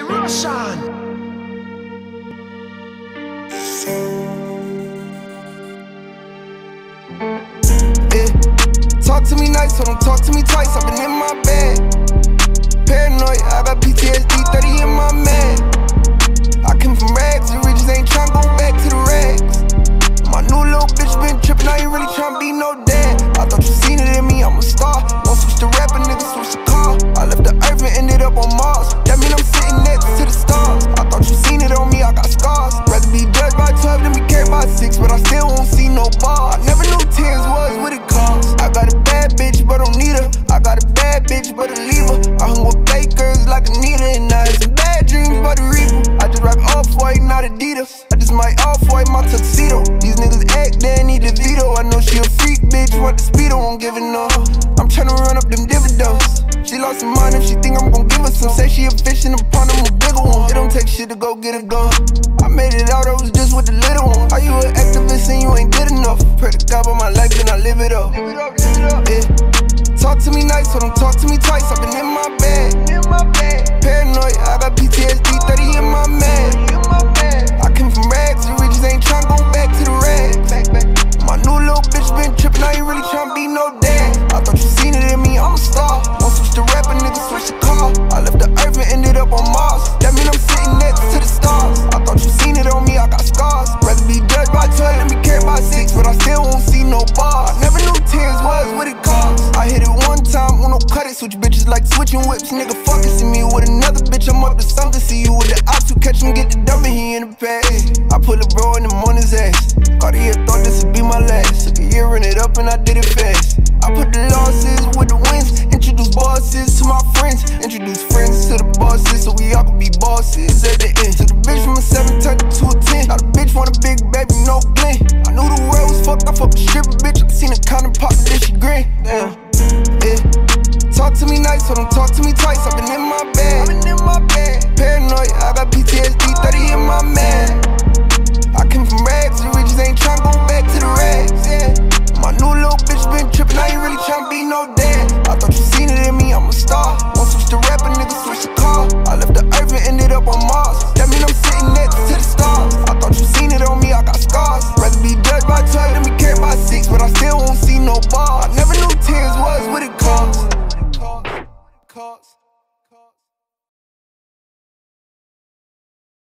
DJ Roshan. Yeah. Talk to me nice, so don't talk to me twice. I've bitch, but a leave her. I hung with bakers like Anita, and I had some bad about the reaper. I just rock off white, not Adidas. I just might off white my tuxedo. These niggas act, they need a veto. I know she a freak bitch, want the speedo, won't give it no. I'm tryna run up them dividends. She lost her mind if she think I'm gon' give her some. Say she a fish in the pond, I'm a bigger one. It don't take shit to go get a gun. I made it out, I was just with the little one. Are you an activist and you ain't good enough? Pray to God about my life and I live it up. Yeah. Talk to me nice, so don't talk to me twice. I've been in my bed. Paranoid, I switch bitches like switching whips. Nigga, fuck it, see me with another bitch, I'm up to something. See you with the ops who catch him, get the dummy, he in the past. I put a bro in the morning's ass. Cartier thought this would be my last. Took a year, run it up, and I did it fast. I put the losses with the wins. Introduce bosses to my friends. Introduce friends to the bosses so we all can be bosses at the end. Took the bitch from a 7 turned to a 10. Now the bitch want a big baby, no glen. I knew the world was fucked. I fucked a stripper bitch. I seen kind of pop, then she grin. Damn. Talk to me nice, so don't talk to me twice. I've been in my bed.